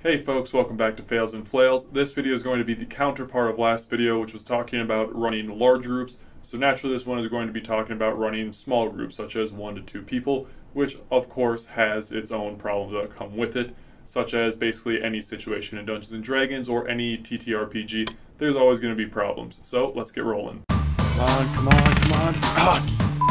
Hey folks, welcome back to Fails and Flails. This video is going to be the counterpart of last video, which was talking about running large groups. So naturally this one is going to be talking about running small groups, such as one to two people, which of course has its own problems that come with it, such as basically any situation in Dungeons & Dragons or any TTRPG, there's always going to be problems. So let's get rolling. Come on, come on, come on. Ah!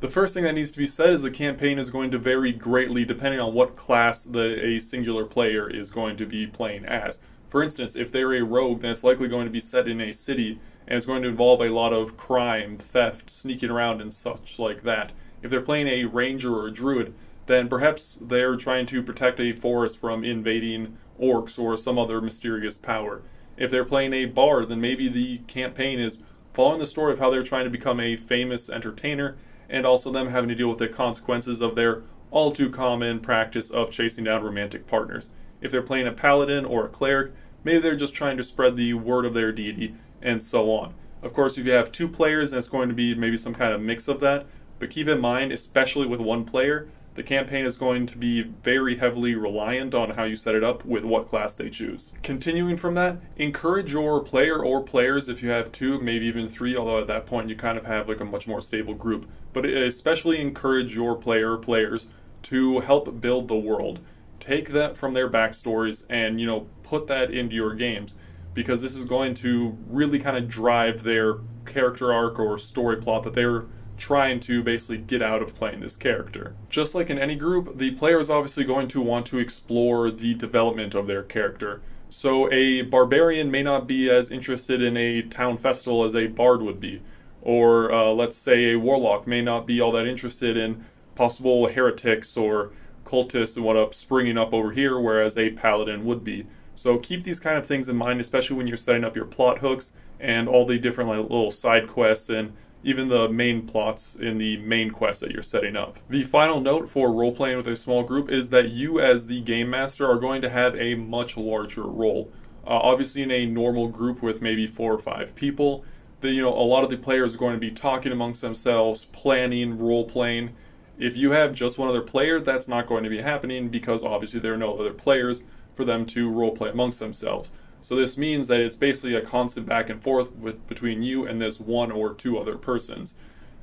The first thing that needs to be said is the campaign is going to vary greatly depending on what class the a singular player is going to be playing as. For instance, if they're a rogue, then it's likely going to be set in a city and it's going to involve a lot of crime, theft, sneaking around, and such like that. If they're playing a ranger or a druid, then perhaps they're trying to protect a forest from invading orcs or some other mysterious power. If they're playing a bard, then maybe the campaign is following the story of how they're trying to become a famous entertainer and also them having to deal with the consequences of their all too common practice of chasing down romantic partners. If they're playing a paladin or a cleric, maybe they're just trying to spread the word of their deity, and so on. Of course, if you have two players, then it's going to be maybe some kind of mix of that, but keep in mind, especially with one player, the campaign is going to be very heavily reliant on how you set it up with what class they choose. Continuing from that, encourage your player or players, if you have two, maybe even three, although at that point you kind of have like a much more stable group, but especially encourage your player players to help build the world. Take that from their backstories and, you know, put that into your games because this is going to really kind of drive their character arc or story plot that they're trying to basically get out of playing this character. Just like in any group, the player is obviously going to want to explore the development of their character. So a barbarian may not be as interested in a town festival as a bard would be. Or uh, let's say a warlock may not be all that interested in possible heretics or cultists and what up springing up over here, whereas a paladin would be. So keep these kind of things in mind, especially when you're setting up your plot hooks and all the different like, little side quests and even the main plots in the main quest that you're setting up. The final note for role playing with a small group is that you, as the game master, are going to have a much larger role. Uh, obviously, in a normal group with maybe four or five people, the, you know a lot of the players are going to be talking amongst themselves, planning, role playing. If you have just one other player, that's not going to be happening because obviously there are no other players for them to role play amongst themselves. So this means that it's basically a constant back and forth with, between you and this one or two other persons.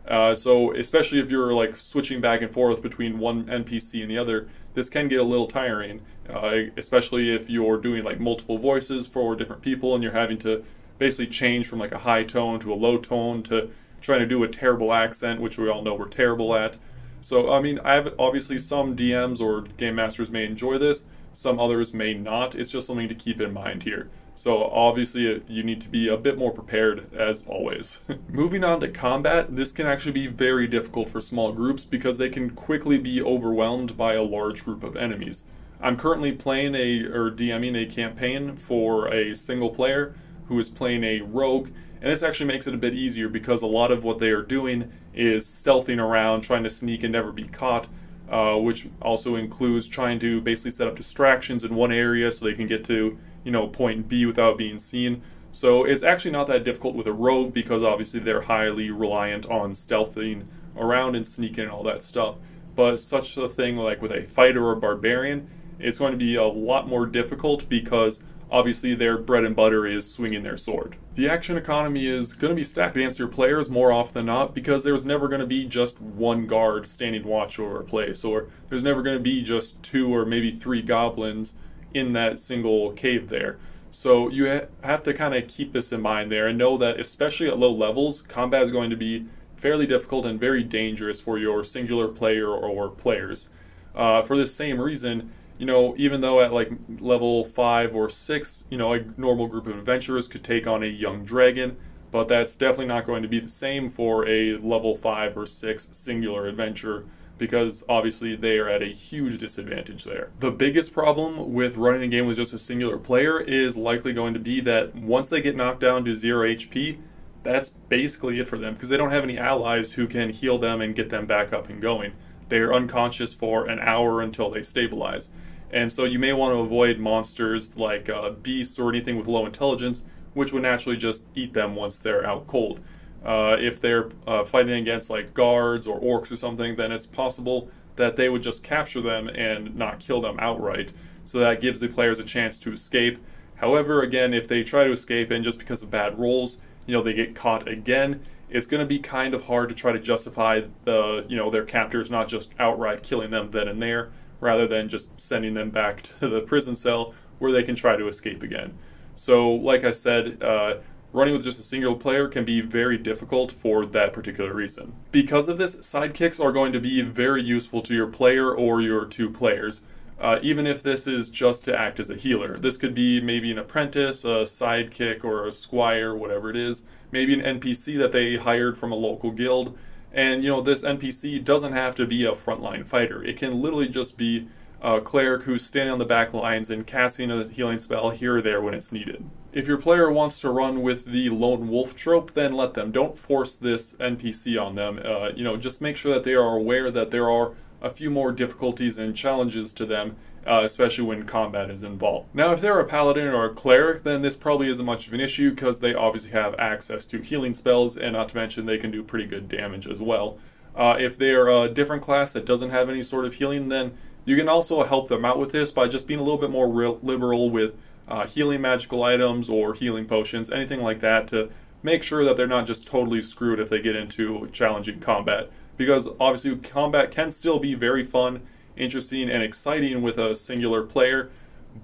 Uh, so especially if you're like switching back and forth between one NPC and the other, this can get a little tiring. Uh, especially if you're doing like multiple voices for different people and you're having to basically change from like a high tone to a low tone to trying to do a terrible accent, which we all know we're terrible at. So I mean, I have obviously some DMs or game masters may enjoy this, some others may not. It's just something to keep in mind here. So obviously uh, you need to be a bit more prepared as always. Moving on to combat, this can actually be very difficult for small groups because they can quickly be overwhelmed by a large group of enemies. I'm currently playing a or DMing a campaign for a single player who is playing a rogue and this actually makes it a bit easier because a lot of what they are doing is stealthing around, trying to sneak and never be caught uh, which also includes trying to basically set up distractions in one area so they can get to you know point B without being seen. So it's actually not that difficult with a rogue because obviously they're highly reliant on stealthing around and sneaking and all that stuff. But such a thing like with a fighter or a barbarian, it's going to be a lot more difficult because obviously their bread and butter is swinging their sword. The action economy is going to be stacked against your players more often than not because there's never going to be just one guard standing watch over a place, or there's never going to be just two or maybe three goblins in that single cave there. So you ha- have to kind of keep this in mind there and know that, especially at low levels, combat is going to be fairly difficult and very dangerous for your singular player or players. Uh, for this same reason, you know, even though at like level five or six, you know, a normal group of adventurers could take on a young dragon, but that's definitely not going to be the same for a level five or six singular adventure because obviously they are at a huge disadvantage there. The biggest problem with running a game with just a singular player is likely going to be that once they get knocked down to zero HP, that's basically it for them because they don't have any allies who can heal them and get them back up and going. They're unconscious for an hour until they stabilize. And so you may want to avoid monsters like uh, beasts or anything with low intelligence, which would naturally just eat them once they're out cold. Uh, if they're uh, fighting against like guards or orcs or something, then it's possible that they would just capture them and not kill them outright. So that gives the players a chance to escape. However, again, if they try to escape and just because of bad rolls, you know, they get caught again, it's going to be kind of hard to try to justify the, you know, their captors not just outright killing them then and there, rather than just sending them back to the prison cell where they can try to escape again. So, like I said, uh, running with just a single player can be very difficult for that particular reason. Because of this, sidekicks are going to be very useful to your player or your two players. Uh, even if this is just to act as a healer. This could be maybe an apprentice, a sidekick, or a squire, whatever it is. Maybe an NPC that they hired from a local guild. And, you know, this NPC doesn't have to be a frontline fighter. It can literally just be a cleric who's standing on the back lines and casting a healing spell here or there when it's needed. If your player wants to run with the lone wolf trope, then let them. Don't force this NPC on them. Uh, you know, just make sure that they are aware that there are a few more difficulties and challenges to them, uh, especially when combat is involved. Now, if they're a paladin or a cleric, then this probably isn't much of an issue because they obviously have access to healing spells, and not to mention they can do pretty good damage as well. Uh, if they're a different class that doesn't have any sort of healing, then you can also help them out with this by just being a little bit more liberal with uh, healing magical items or healing potions, anything like that, to make sure that they're not just totally screwed if they get into challenging combat. Because obviously, combat can still be very fun, interesting, and exciting with a singular player.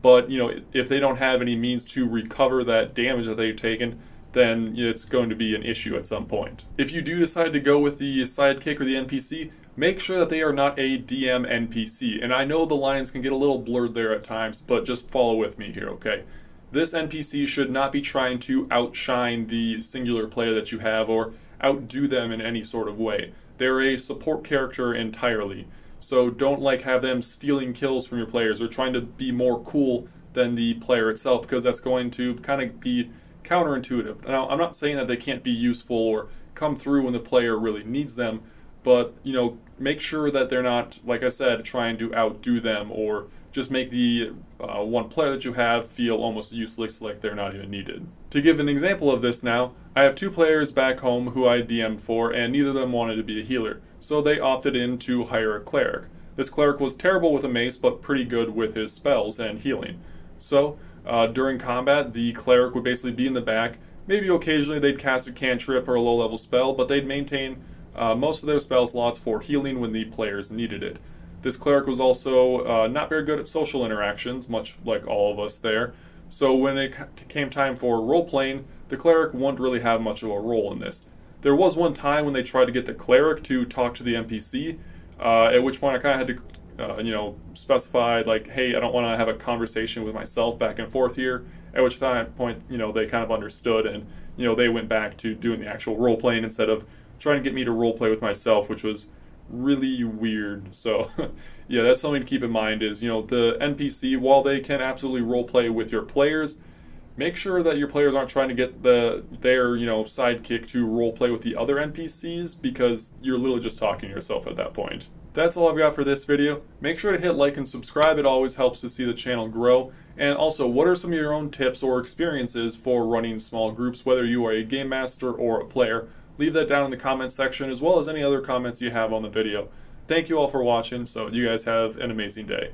But you know, if they don't have any means to recover that damage that they've taken, then it's going to be an issue at some point. If you do decide to go with the sidekick or the NPC, make sure that they are not a DM NPC. And I know the lines can get a little blurred there at times, but just follow with me here, okay? This NPC should not be trying to outshine the singular player that you have or outdo them in any sort of way. They're a support character entirely. So don't like have them stealing kills from your players or trying to be more cool than the player itself because that's going to kind of be counterintuitive. Now, I'm not saying that they can't be useful or come through when the player really needs them, but you know make sure that they're not like i said trying to outdo them or just make the uh, one player that you have feel almost useless like they're not even needed. To give an example of this now i have two players back home who i dm'd for and neither of them wanted to be a healer so they opted in to hire a cleric. This cleric was terrible with a mace but pretty good with his spells and healing. So uh, during combat the cleric would basically be in the back. Maybe occasionally they'd cast a cantrip or a low level spell but they'd maintain uh, most of their spell slots for healing when the players needed it. This cleric was also uh, not very good at social interactions, much like all of us there. So when it came time for role playing, the cleric wouldn't really have much of a role in this. There was one time when they tried to get the cleric to talk to the NPC, uh, at which point I kind of had to, uh, you know, specify like, hey, I don't want to have a conversation with myself back and forth here. At which time point, you know, they kind of understood and you know they went back to doing the actual role playing instead of trying to get me to role play with myself, which was really weird. So, yeah, that's something to keep in mind is, you know, the NPC, while they can absolutely role play with your players, make sure that your players aren't trying to get the their, you know, sidekick to role play with the other NPCs because you're literally just talking to yourself at that point. That's all I've got for this video. Make sure to hit like and subscribe. It always helps to see the channel grow. And also, what are some of your own tips or experiences for running small groups, whether you are a game master or a player? Leave that down in the comments section as well as any other comments you have on the video. Thank you all for watching, so you guys have an amazing day.